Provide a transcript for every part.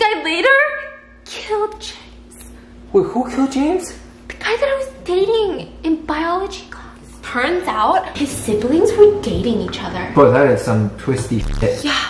guy later killed James. Wait, who killed James? The guy that I was dating in biology class. Turns out his siblings were dating each other. Bro, that is some twisty shit. Yeah.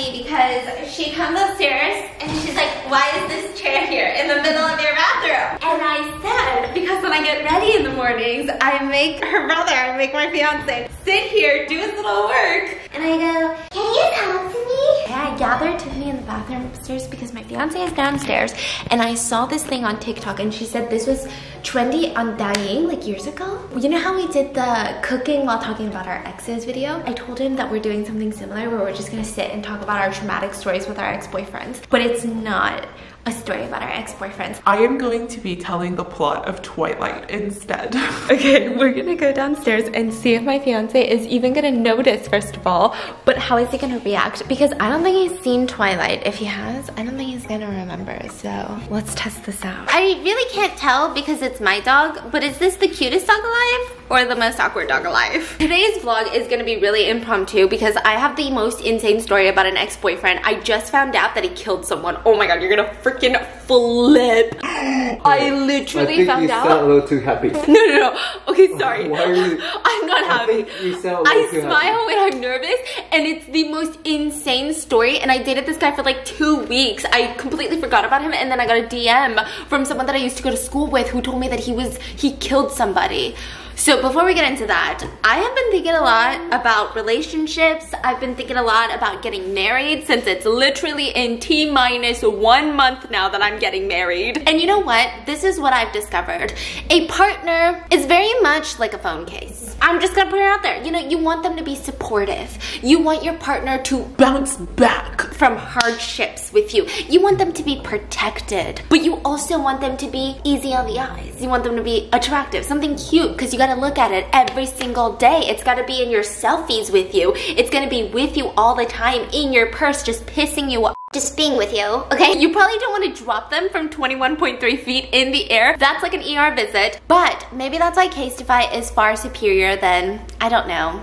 Me because she comes upstairs and she's like, why is this chair here in the middle of your bathroom? And I said, because when I get ready in the mornings, I make her brother, I make my fiance sit here, do his little work. And I go, can you talk to me? And I Tiffany in the bathroom upstairs because my fiance is downstairs and I saw this thing on TikTok and she said this was trendy on Douyin like years ago. You know how we did the cooking while talking about our exes video? I told him that we're doing something similar where we're just gonna sit and talk about our traumatic stories with our ex-boyfriends. But it's not a story about our ex-boyfriends. I am going to be telling the plot of Twilight instead. Okay, we're gonna go downstairs and see if my fiance is even gonna notice first of all, but how is he gonna react? Because I don't think he's seen Twilight. If he has, I don't think he's gonna remember. So let's test this out. I really can't tell because it's my dog, but is this the cutest dog alive or the most awkward dog alive? Today's vlog is gonna be really impromptu because I have the most insane story about an ex-boyfriend. I just found out that he killed someone. Oh my god, you're gonna freaking flip. I literally I think found you out. sound a little too happy. No, no, no. Okay, sorry. Why are you- I'm not I happy. think you sound a I little too smile when I'm nervous, and it's the most insane story. And I dated this guy for like two weeks. I completely forgot about him, and then I got a DM from someone that I used to go to school with who told me that he was he killed somebody. So before we get into that, I have been thinking a lot about relationships. I've been thinking a lot about getting married since it's literally in T minus one month now that I'm getting married. And you know what? This is what I've discovered. A partner is very much like a phone case. I'm just gonna put it out there. You know, you want them to be supportive. You want your partner to Bounce back. from hardships with you. You want them to be protected, but you also want them to be easy on the eyes. You want them to be attractive, something cute, because you gotta look at it every single day. It's gotta be in your selfies with you. It's gonna be with you all the time in your purse, just pissing you off. Just being with you, okay? You probably don't want to drop them from 21.3 feet in the air. That's like an ER visit. But maybe that's why Casetify is far superior than, I don't know,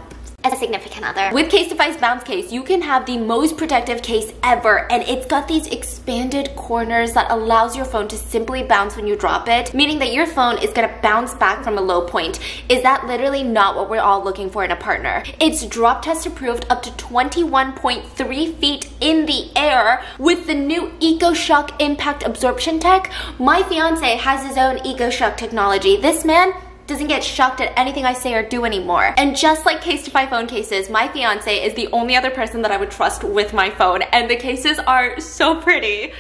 a significant other. With Casetify's bounce case, you can have the most protective case ever, and it's got these expanded corners that allows your phone to simply bounce when you drop it, meaning that your phone is gonna bounce back from a low point. Is that literally not what we're all looking for in a partner? It's drop test approved up to 21.3 feet in the air with the new EcoShock impact absorption tech. My fiance has his own EcoShock technology. This man doesn't get shocked at anything I say or do anymore. And just like Case to Casetify phone cases, my fiance is the only other person that I would trust with my phone. And the cases are so pretty.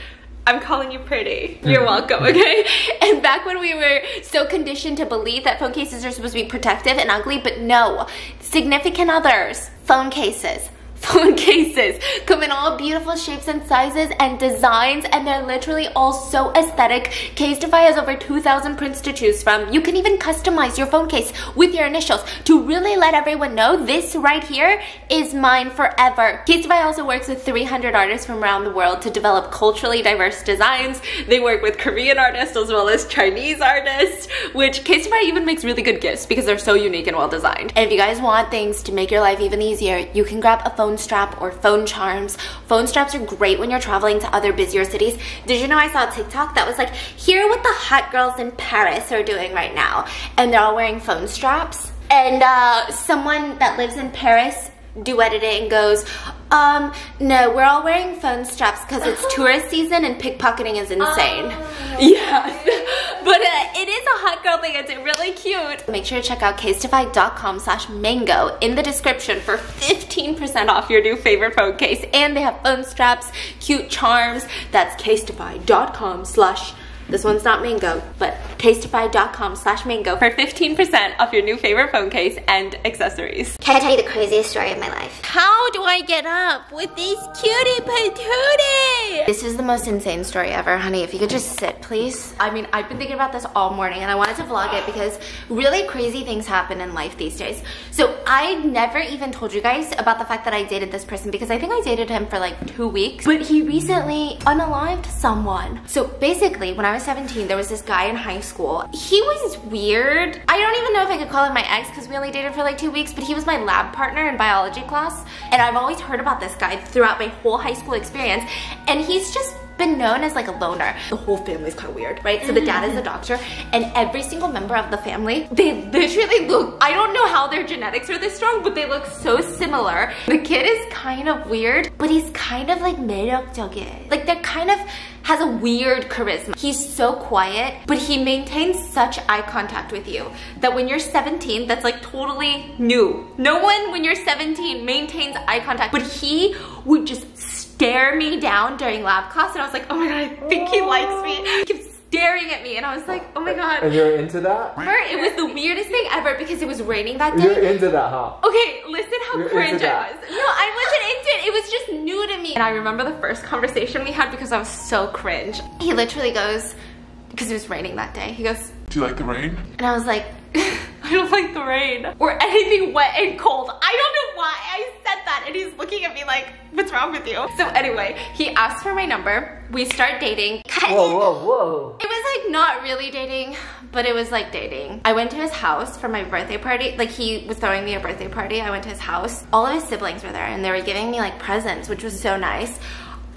I'm calling you pretty. You're welcome, okay? And back when we were so conditioned to believe that phone cases are supposed to be protective and ugly, but no. Significant others, phone cases, phone cases come in all beautiful shapes and sizes and designs and they're literally all so aesthetic. Casetify has over 2000 prints to choose from. You can even customize your phone case with your initials. To really let everyone know this right here is mine forever. Casetify also works with 300 artists from around the world to develop culturally diverse designs. They work with korean artists as well as chinese artists which casetify even makes really good gifts because they're so unique and well designed and if you guys want things to make your life even easier you can grab a phone strap or phone charms. Phone straps are great when you're traveling to other busier cities. Did you know I saw a TikTok that was like, here what the hot girls in Paris are doing right now. And they're all wearing phone straps. And uh, someone that lives in Paris duetted it and goes, um, no, we're all wearing phone straps because it's tourist season and pickpocketing is insane. Yes. But uh, it is a hot girl thing. It's really cute. Make sure to check out casetify.com slash mango in the description for 15% off your new favorite phone case. And they have phone straps, cute charms. That's casetify.com slash this one's not mango, but casetify.com slash mango for 15% off your new favorite phone case and accessories. Can I tell you the craziest story of my life? How do I get up with these cutie patootie? This is the most insane story ever, honey. If you could just sit, please. I mean, I've been thinking about this all morning and I wanted to vlog it because really crazy things happen in life these days. So I never even told you guys about the fact that I dated this person because I think I dated him for like two weeks. But he recently unalived someone. So basically, when I was 17, there was this guy in high school. He was weird. I don't even know if I could call him my ex because we only dated for like two weeks, but he was my lab partner in biology class. And I've always heard about this guy throughout my whole high school experience. And he's just been known as like a loner. The whole family's kind of weird, right? So the dad is a doctor and every single member of the family, they literally look, I don't know how their genetics are this strong, but they look so similar. The kid is kind of weird, but he's kind of like 매력적인. Like they're kind of has a weird charisma. He's so quiet, but he maintains such eye contact with you that when you're 17, that's like totally new. No one when you're 17 maintains eye contact, but he would just stare me down during lab class and I was like, oh my god, I think he likes me. He kept staring at me and I was like, oh my god. And you're into that? Remember, it was the weirdest thing ever because it was raining that You're day. into that, huh? Okay, listen how You're cringe into I was. No, I wasn't into it. It was just new to me. And I remember the first conversation we had because I was so cringe. He literally goes, because it was raining that day, he goes, Do you like the rain? and I was like, I don't like the rain or anything wet and cold. I don't know why I said that. And he's looking at me like, what's wrong with you? So anyway, he asked for my number. We start dating. Whoa, whoa, whoa. It was like not really dating, but it was like dating. I went to his house for my birthday party. Like he was throwing me a birthday party. I went to his house. All of his siblings were there and they were giving me like presents, which was so nice.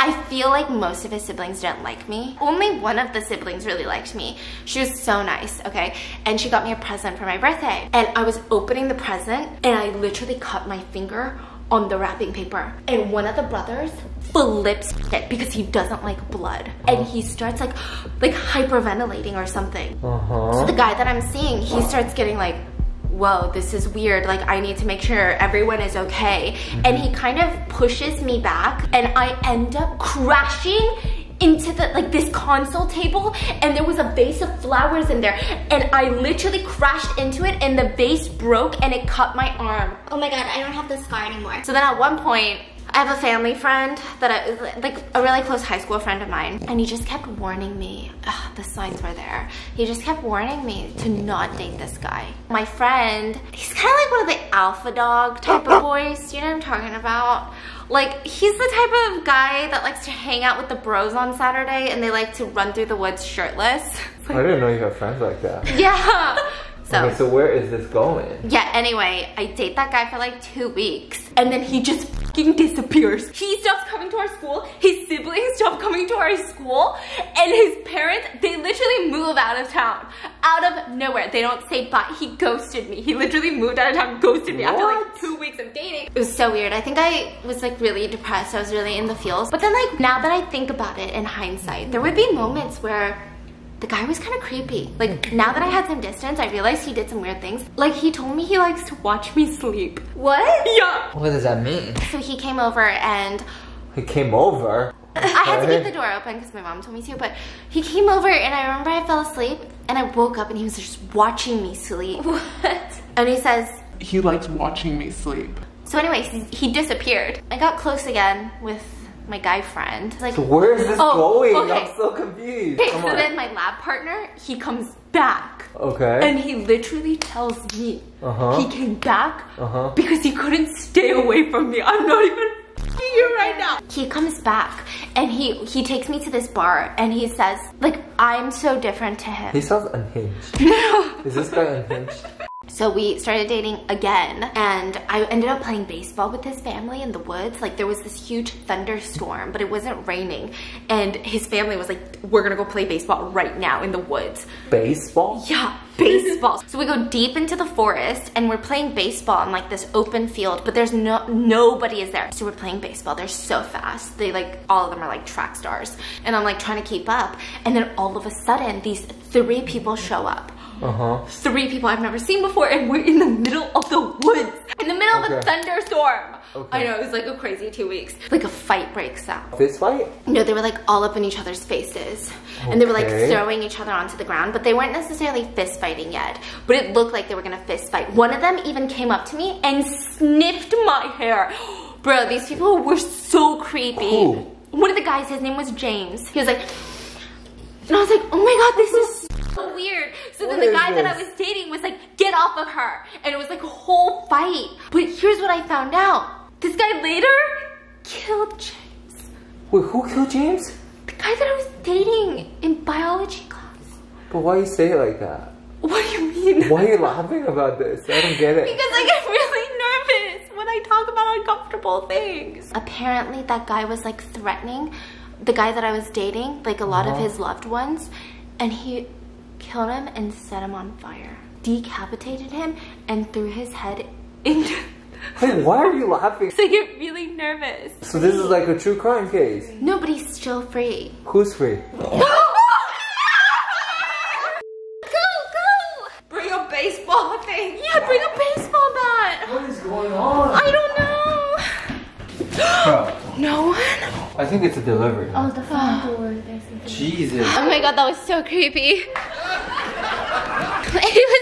I feel like most of his siblings didn't like me. Only one of the siblings really liked me. She was so nice, okay? And she got me a present for my birthday. And I was opening the present and I literally cut my finger on the wrapping paper. And one of the brothers flips it because he doesn't like blood. And he starts like like hyperventilating or something. Uh-huh. The guy that I'm seeing, he starts getting like, whoa, this is weird. Like, I need to make sure everyone is okay. And he mm-hmm. kind of pushes me back, and I end up crashing into the like this console table and there was a vase of flowers in there and I literally crashed into it and the vase broke and it cut my arm. Oh my god, I don't have the scar anymore. So then at one point, I have a family friend that I, like a really close high school friend of mine, and he just kept warning me. Ugh, the signs were there. He just kept warning me to not date this guy. My friend, he's kind of like one of the alpha dog type of boys. You know what I'm talking about? Like, he's the type of guy that likes to hang out with the bros on Saturday and they like to run through the woods shirtless. It's I didn't know you have friends like that. yeah. So, Okay, so where is this going? yeah, anyway, I date that guy for like two weeks and then he just fucking disappears. He stops coming to our school, his siblings stop coming to our school, and his parents, they literally move out of town. Out of nowhere. They don't say bye. He ghosted me. He literally moved out of town, ghosted me after like two weeks of dating. It was so weird. I think I was like really depressed. I was really in the feels. But then like now that I think about it in hindsight, there would be moments where the guy was kind of creepy. Like now that I had some distance, I realized he did some weird things. Like he told me he likes to watch me sleep. What? Yeah. What does that mean? So he came over and He came over. I had to keep the door open because my mom told me to, but he came over and I remember I fell asleep and I woke up and he was just watching me sleep. What? And he says, He likes watching me sleep. so anyways, he, he disappeared. I got close again with my guy friend. Like, So where is this Oh, going? okay. I'm so confused. okay, Come so on. then my lab partner, he comes back. Okay. And he literally tells me Uh-huh. he came back Uh-huh. because he couldn't stay away from me. I'm not even f***ing you right now. He comes back and he he takes me to this bar and he says like I'm so different to him. He sounds unhinged. Is this guy unhinged? So we started dating again and I ended up playing baseball with his family in the woods. Like there was this huge thunderstorm, but it wasn't raining. And his family was like, we're gonna go play baseball right now in the woods. Baseball? Yeah, baseball. so we go deep into the forest and we're playing baseball on like this open field, but there's no nobody is there. So we're playing baseball. They're so fast. They like all of them are like track stars. And I'm like trying to keep up. And then all of a sudden these three people show up. Uh-huh. Three people I've never seen before and we're in the middle of the woods. In the middle of a thunderstorm. Okay. I know, it was like a crazy two weeks. Like a fight breaks out. Fist fight? No, they were like all up in each other's faces. And they were like throwing each other onto the ground, but they weren't necessarily fist fighting yet. But it looked like they were gonna fist fight. One of them even came up to me and sniffed my hair. Bro, these people were so creepy. One of the guys, his name was James. He was like, and I was like, oh my god, this is so weird. So then the guy that I was dating was like, get off of her. And it was like a whole fight. But here's what I found out. This guy later killed James. Wait, who killed James? The guy that I was dating in biology class. But why you say it like that? What do you mean? Why are you laughing about this? I don't get it. Because I get really nervous when I talk about uncomfortable things. Apparently, that guy was like threatening the guy that I was dating, like a lot of Uh-huh. his loved ones, and he killed him and set him on fire, decapitated him, and threw his head into. Wait, why are you laughing? So you're really nervous. So this is like a true crime case. No, but he's still free. Who's free? Go, go! Bring a baseball thing. Yeah, bring a baseball bat. What is going on? I don't know. No one? I think it's a delivery. Oh, the front door. Jesus. Oh my god, that was so creepy.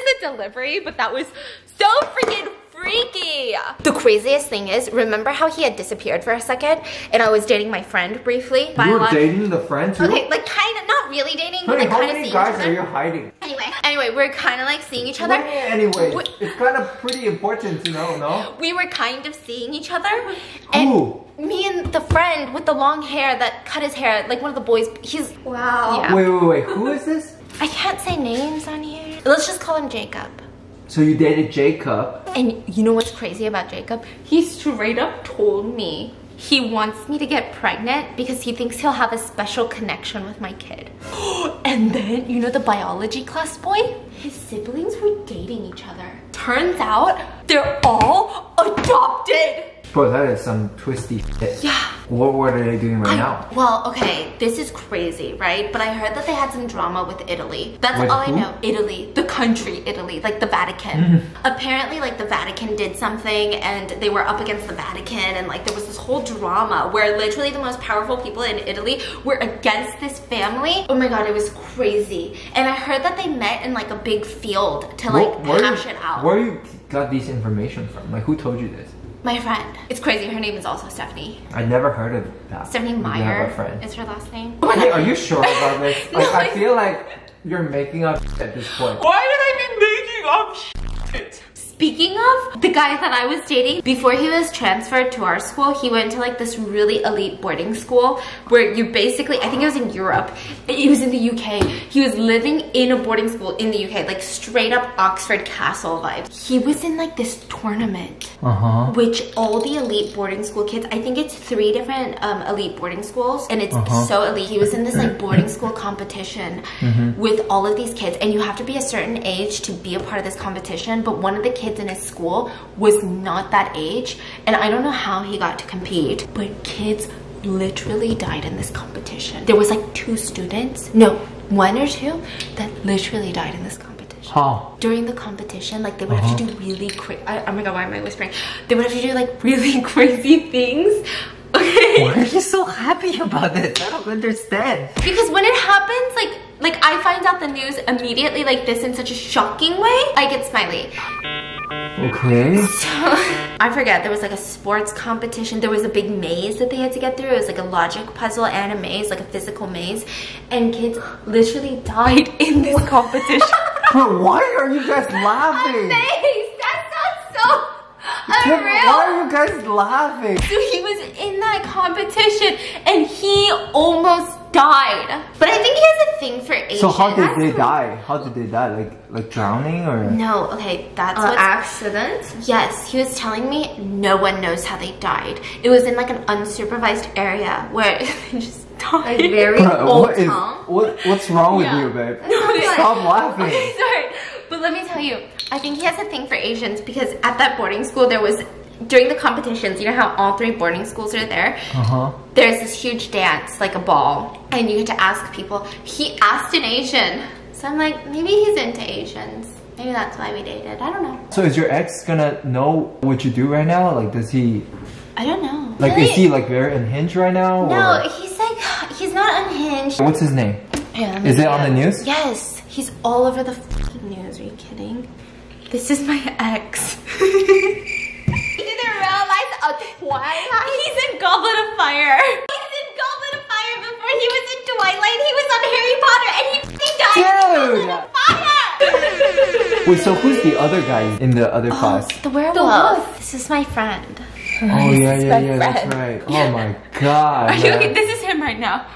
It was a delivery, but that was so freaking freaky. The craziest thing is, remember how he had disappeared for a second and I was dating my friend briefly? You were dating the friend too? Okay, like kind of, not really dating, but Honey, like how kind of many seeing guys each are you hiding? Anyway, anyway, we're kind of like seeing each other. What do you mean Anyway, What- it's kind of pretty important to know, no? We were kind of seeing each other. And Who? me and the friend with the long hair that cut his hair, like one of the boys, he's Wow. Yeah. Wait, wait, wait. Who is this? I can't say names on here. Let's just call him Jacob. So you dated Jacob. And you know what's crazy about Jacob? He straight up told me he wants me to get pregnant because he thinks he'll have a special connection with my kid. and then, you know the biology class boy? His siblings were dating each other. Turns out they're all adopted. Bro, that is some twisty shit. Yeah. What, what are they doing right now? Well, okay, this is crazy, right? But I heard that they had some drama with Italy. That's With all who? I know. Italy, the country Italy, like the Vatican. Mm-hmm. Apparently, like the Vatican did something and they were up against the Vatican, and like there was this whole drama where literally the most powerful people in Italy were against this family. Oh my god, it was crazy. And I heard that they met in like a big field to like Where- where hash you, it out. Where you got these information from? Like, who told you this? My friend. It's crazy. Her name is also Stephanie. I never heard of that. Stephanie You Meyer have a friend. is her last name. Hey, are you sure about this? No, Like, I I- feel like you're making up at this point. Why would I be making up shit? Speaking of the guy that I was dating, before he was transferred to our school, he went to like this really elite boarding school where you basically, I think it was in Europe, it was in the UK. He was living in a boarding school in the UK, like straight up Oxford Castle vibes. He was in like this tournament, Uh huh. which all the elite boarding school kids, I think it's three different um, elite boarding schools, and it's Uh-huh. so elite. He was in this like boarding school competition Mm-hmm. with all of these kids, and you have to be a certain age to be a part of this competition. But one of the kids in his school was not that age, and I don't know how he got to compete, but kids literally died in this competition. There was like two students, no, one or two that literally died in this competition How? during the competition, like they would have to uh-huh. do really crazy. Oh my god, why am I whispering? They would have to do like really crazy things. Okay. Why are you so happy about this? I don't understand. Because when it happens, like like I find out the news immediately like this in such a shocking way, I get smiley. Okay. I forget, there was like a sports competition. There was a big maze that they had to get through. It was like a logic puzzle and a maze, like a physical maze. And kids literally died in this competition. Bro, why are you guys laughing? Maze! That's not so Tim, unreal. why are you guys laughing? So he was in that competition and he almost died. But I think he has a thing for Asians. So how did they die? How did they die? Like like drowning or? No, okay, that's Uh, accident? Yes, he was telling me no one knows how they died. It was in like an unsupervised area where they just died. Like very Bro, old what is Tom? what what's wrong with Yeah. you, babe? yeah. Stop laughing. Okay, sorry. But let me tell you, I think he has a thing for Asians because at that boarding school there was during the competitions, you know how all three boarding schools are there? Uh huh. There's this huge dance, like a ball, and you get to ask people. He asked an Asian. So I'm like, maybe he's into Asians. Maybe that's why we dated. I don't know. So is your ex gonna know what you do right now? Like, does he? I don't know. Like, Really? is he like very unhinged right now? No, Or? he's like, he's not unhinged. What's his name? Me Is it on the news? Yes, he's all over the fucking news. Are you kidding? This is my ex. Twilight? He's in Goblet of Fire. He's in Goblet of Fire before he was in Twilight. He was on Harry Potter and he fucking died in Goblet of Fire. Wait, so who's the other guy in the other oh, class? the werewolf. This is my friend. Oh yeah, is yeah, my yeah, that's right. Oh my god. Okay, man. this is him right now.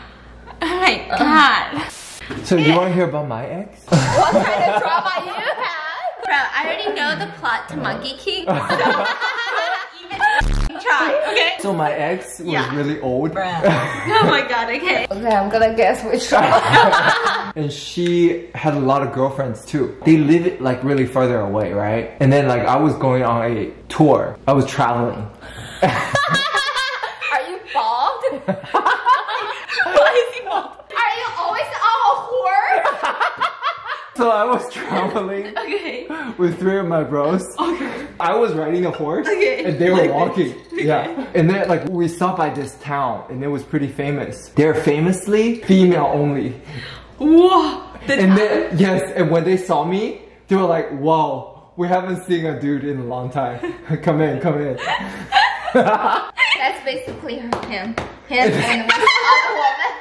Oh my uh-huh. god. So you want to hear about my ex? What kind of drama you had? Bro, I already know the plot to Monkey King. so even try, okay? So my ex was Yeah. really old, Oh my god, okay. Okay, I'm gonna guess which one. and she had a lot of girlfriends too. They live like really further away, right? And then like I was going on a tour. I was traveling. Are you bald? Why is he bald? Are you always on a whore? So I was traveling Okay. with three of my bros. Okay. I was riding a horse Okay. and they were Like this. walking. Yeah. And then like we stopped by this town and it was pretty famous. They're famously female only. Whoa. The And then yes, and when they saw me, they were like, "Wow, we haven't seen a dude in a long time. come in, come in." That's basically her, him. Him and with other woman.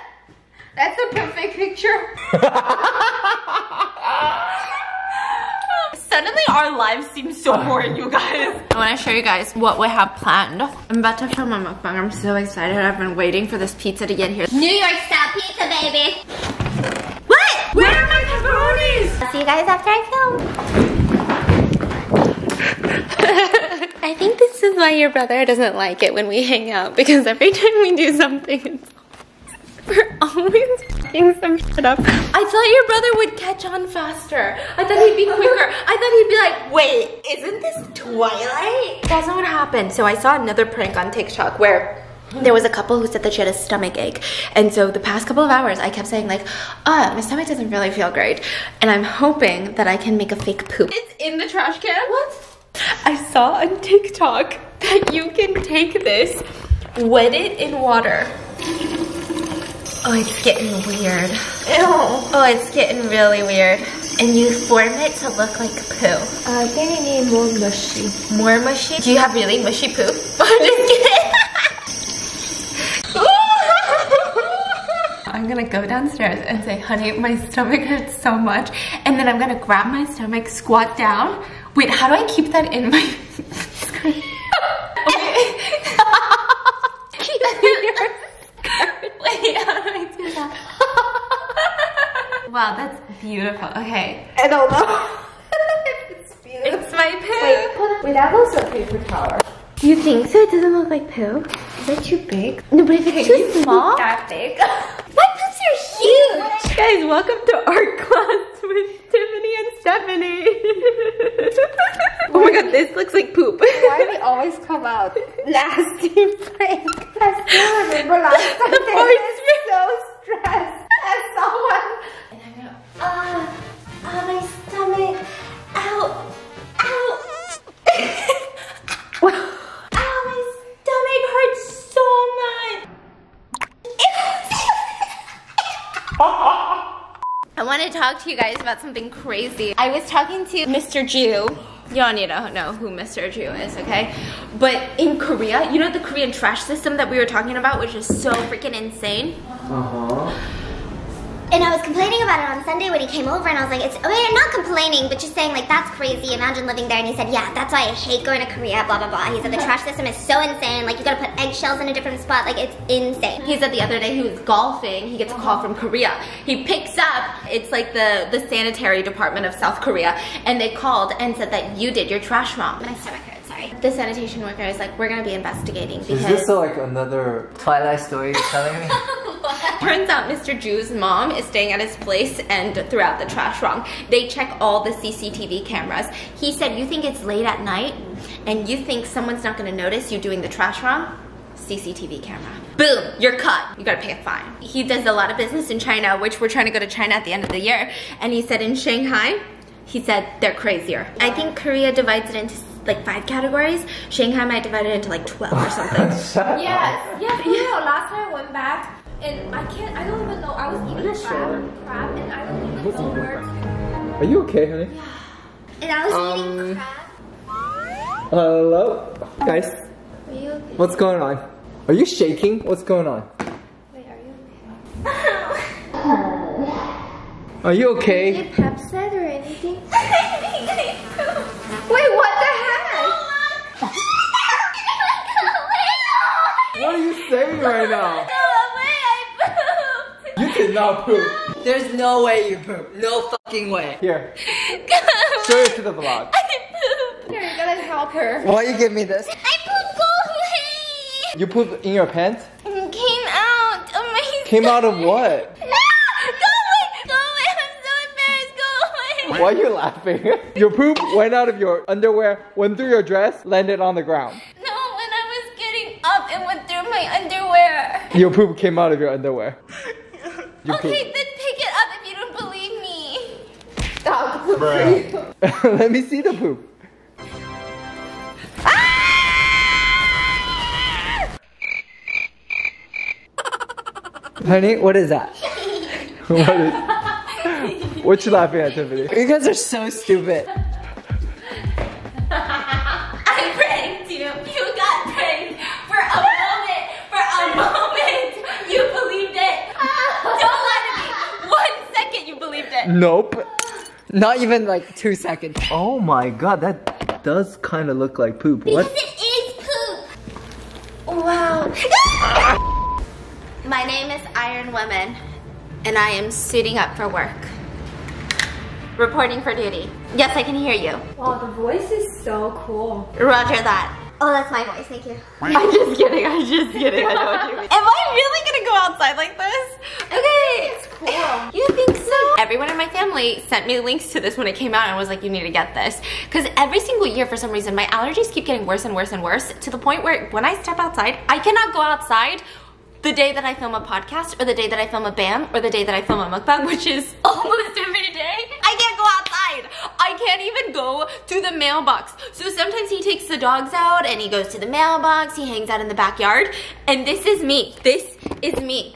That's a perfect picture. Our lives seem so boring, you guys. I want to show you guys what we have planned. I'm about to film a mukbang. I'm so excited. I've been waiting for this pizza to get here. New York style pizza, baby. What? Where are my pepperonis? I'll see you guys after I film. I think this is why your brother doesn't like it when we hang out because every time we do something, it's we're always fucking some shit up. I thought your brother would catch on faster. I thought he'd be quicker. I thought he'd be like, wait, isn't this Twilight? That's not what happened. So I saw another prank on TikTok where there was a couple who said that she had a stomach ache. And so the past couple of hours, I kept saying like, ah, my stomach doesn't really feel great. And I'm hoping that I can make a fake poop. It's in the trash can. What? I saw on TikTok that you can take this, wet it in water. Oh, it's getting weird. Ew. Oh, it's getting really weird. And you form it to look like poo. Uh, I think I need more mushy. More mushy? Do you have really mushy poop? I'm just kidding. I'm gonna go downstairs and say, honey, my stomach hurts so much. And then I'm gonna grab my stomach, squat down. Wait, how do I keep that in my screen? Wait, how do I do that? wow, that's beautiful. Okay. I don't know. it's beautiful. It's my poo. Wait, put. Wait, that looks a paper towel. Do you think so? It doesn't look like poo. Is that too big? No, but if it's too small. That big? My poops are huge! Guys, welcome to art class with Tiffany and Stephanie. oh my god, this looks like poop. Why do we always come out nasty prank? I still remember last time The parts so stressed as someone. And I'm gonna, ah, ah, my stomach, ow, ow. Ow, my stomach hurts so much. I want to talk to you guys about something crazy. I was talking to Mr. Jew. You all need to know who Mr. Jew is, okay? But in Korea, you know the Korean trash system that we were talking about, which is so freaking insane? Uh huh. And I was complaining about it on Sunday when he came over, and I was like, "It's okay, I'm not complaining, but just saying like that's crazy. Imagine living there." And he said, "Yeah, that's why I hate going to Korea." Blah blah blah. He said the trash system is so insane. Like you gotta put eggshells in a different spot. Like it's insane. He said the other day he was golfing. He gets a call from Korea. He picks up. It's like the the sanitary department of South Korea, and they called and said that you did your trash wrong. My stomach hurts. Sorry. The sanitation worker is like, we're gonna be investigating Is because this uh, like another Twilight story you're telling me? turns out Mr. Jew's mom is staying at his place and threw out the trash wrong. They check all the CCTV cameras. He said, you think it's late at night and you think someone's not gonna notice you doing the trash wrong? CCTV camera. Boom, you're cut. You gotta pay a fine. He does a lot of business in China, which we're trying to go to China at the end of the year. And he said in Shanghai, he said they're crazier. I think Korea divides it into like five categories. Shanghai might divide it into like 12 or something. Shut Yes, yeah, for real. Last time I went back, and I can't, I don't even know, I was eating crab, crab, and I don't even know where to. Are you okay, honey? And I was Um, eating crab. Hello, guys. Are you okay? What's going on? Are you shaking? What's going on? Wait, are you okay? Are you okay? Or anything? Wait, what the heck? What are you saying right now? You did not poop. There's no way you poop. No fucking way. Here, show it to the vlog. I pooped. Here, you gotta help her. Why you give me this? I pooped go away. You pooped in your pants? It came out of my Came out of what? No! Go away! Go away! I'm so embarrassed. Go away! Why are you laughing? Your poop went out of your underwear, went through your dress, landed on the ground. No, when I was getting up, it went through my underwear. Your poop came out of your underwear. You Okay, then pick it up if you don't believe me. Stop. Bruh. pooped. Let me see the poop. Ah! Honey, what is that? what is? What you laughing at, Tiffany? You guys are so stupid. It. Nope. Not even like two seconds. Oh my god, that does kind of look like poop. Because What? it is poop. Wow. My name is Iron Woman, and I am suiting up for work. Reporting for duty. Yes, I can hear you. Wow, the voice is so cool. Roger that. Oh, that's my voice. Thank you. I'm just kidding. I'm just kidding. I know what you mean. Am I really gonna go outside like this? Okay. It's cool. You think so? Everyone in my family sent me links to this when it came out and was like, you need to get this. Because every single year, for some reason, my allergies keep getting worse and worse and worse to the point where when I step outside, I cannot go outside the day that I film a podcast or the day that I film a BAM or the day that I film a mukbang, which is almost every day. I can't go outside. I can't even go to the mailbox. So sometimes he takes the dogs out and he goes to the mailbox, he hangs out in the backyard, and this is me. This is me.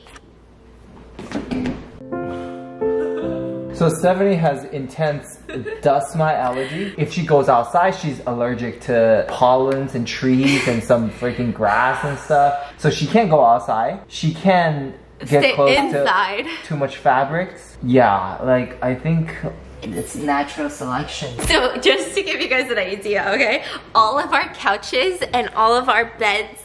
So Stephanie has intense dust mite allergy. If she goes outside, she's allergic to pollens and trees and some freaking grass and stuff. So she can't go outside. She can get Stay close inside. to too much fabrics. Yeah, like I think It's natural selection. So just to give you guys an idea, okay? All of our couches and all of our beds,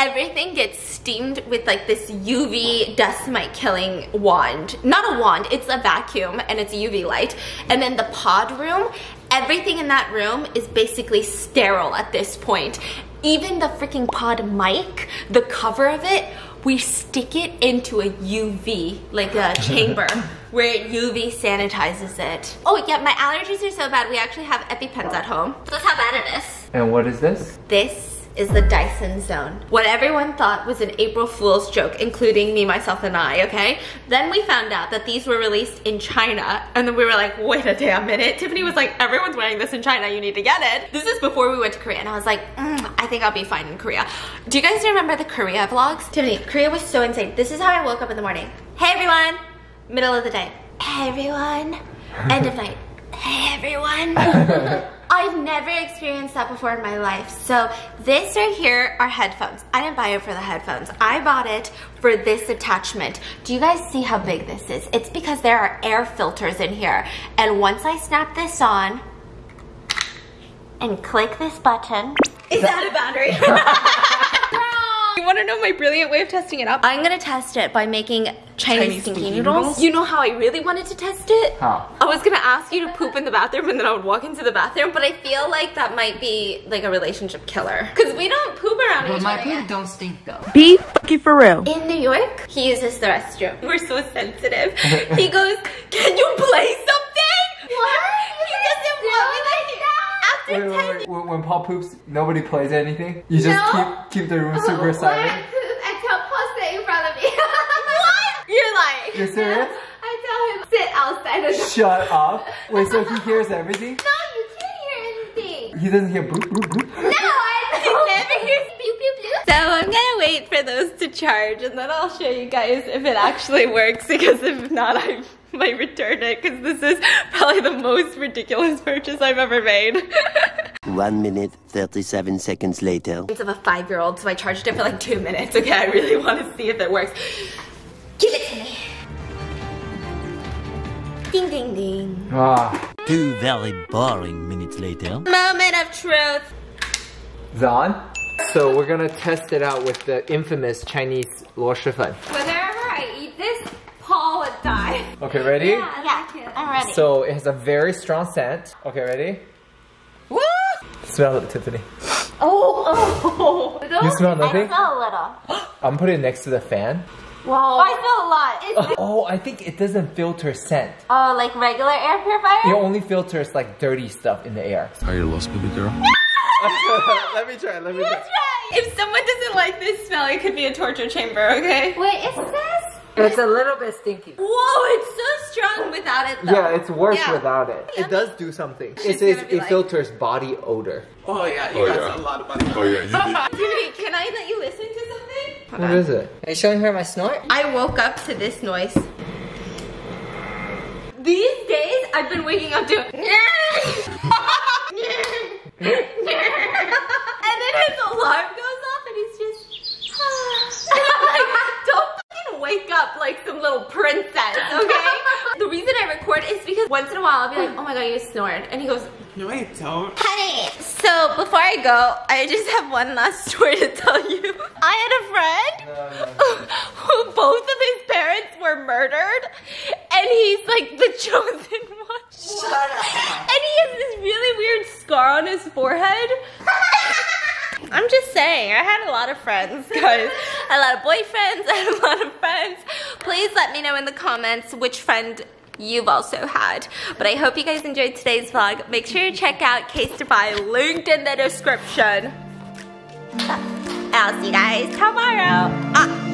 everything gets steamed with like this UV dust mite killing wand. Not a wand, it's a vacuum and it's UV light. And then the pod room, everything in that room is basically sterile at this point. Even the freaking pod mic, the cover of it, we stick it into a UV, like a chamber, where it UV sanitizes it. Oh yeah, my allergies are so bad, we actually have EpiPens at home. That's how bad it is. and what is this? This is the Dyson Zone. What everyone thought was an April Fool's joke, including me, myself, and I, okay? Then we found out that these were released in China, and then we were like, wait a damn minute. Tiffany was like, everyone's wearing this in China, you need to get it. This is before we went to Korea, and I was like, mm, I think I'll be fine in Korea. Do you guys remember the Korea vlogs? Tiffany, Korea was so insane. This is how I woke up in the morning. Hey everyone, middle of the day. Hey everyone, end of night. Hey everyone. I've never experienced that before in my life. So this right here are headphones. I didn't buy it for the headphones. I bought it for this attachment. Do you guys see how big this is? It's because there are air filters in here. And once I snap this on and click this button, is that a boundary? You wanna know my brilliant way of testing it out? I'm gonna test it by making Chinese, Chinese stinky stinky noodles. noodles? You know how I really wanted to test it? How? I was gonna ask you to poop in the bathroom and then I would walk into the bathroom, but I feel like that might be like a relationship killer. Cause we don't poop around But each my other. poop don't stink though. Be fucking for real. In New York, he uses the restroom. We're so sensitive. he goes, Can you play something? What? He doesn't want me to after Wait, wait, wait. When, when Paul poops, nobody plays anything. You just No. keep keep the room super silent. I tell Paul to sit in front of me. What? You're like You're serious? I tell him sit outside the door. Shut up. Wait, so he hears everything? No, you can't hear anything. He doesn't hear boop boop boop. No, I don't. never hears Pew, pew, pew. So I'm gonna wait for those to charge and then I'll show you guys if it actually works because if not I might return it because this is probably the most ridiculous purchase I've ever made. One minute, 37 seconds later. of a five-year-old, so I charged it for like two minutes. Okay, I really want to see if it works. Give it to me. Ding ding ding. Ah, Two very boring minutes later. Moment of truth. is it on? So we're gonna test it out with the infamous Chinese 螺蛳粉. Whenever I eat this, Paul Okay, ready? Yeah, I'm ready. So it has a very strong scent. Okay, ready? Woo! Smell it, Tiffany. Oh, oh. You smell nothing? I smell a little. I'm putting it next to the fan. Wow. I smell a lot. Uh, oh, I think it doesn't filter scent. Oh, like regular air purifier? It only filters like dirty stuff in the air. Are you lost, baby girl? let me try. Let me try. If someone doesn't like this smell, it could be a torture chamber, okay? Wait, is this? It's a little bit stinky. Whoa, it's so strong without it though. Yeah, it's worse Yeah. without it. It does do something. It says it like- filters body odor. Oh yeah, you Oh, got yeah. a lot of money. Oh yeah, you did. Dude, can I let you listen to something? What is it? Are you showing her my snort? I woke up to this noise. These days, I've been waking up to. and then his alarm goes off, and he's just. and I'm like, don't fucking wake up like some little princess, okay? the reason I record is because once in a while I'll be like, oh my god, you snored, and he goes. No, I don't. Honey, so before I go, I just have one last story to tell you. I had a friend who both of his parents were murdered, and he's like the chosen one. Shut up. And he has this really weird scar on his forehead. I'm just saying, I had a lot of friends, guys. A lot of boyfriends, had a lot of friends. Please let me know in the comments which friend you've also had. But I hope you guys enjoyed today's vlog. Make sure you check out Casetify, linked in the description. I'll see you guys tomorrow. Ah.